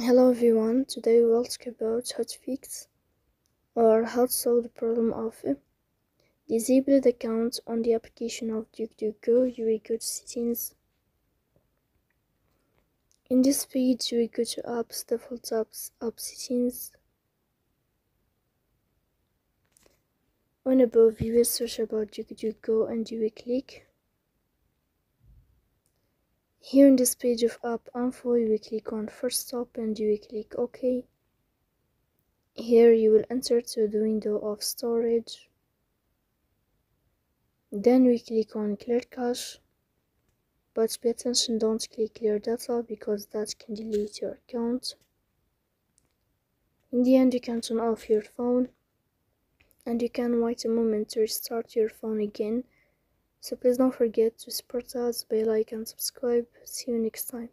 Hello everyone, today we will talk about how to fix or how to solve the problem of disabled account on the application of DuckDuckGo. You will go to settings. In this page, you will go to apps, default apps, app settings. On above, you will search about DuckDuckGo and you will click here in this page of app info, you will click on force stop and you will click OK. Here you will enter to the window of storage. Then we click on clear cache. But pay attention, don't click clear data because that can delete your account. In the end, you can turn off your phone and you can wait a moment to restart your phone again so please don't forget to support us by like and subscribe. See you next time.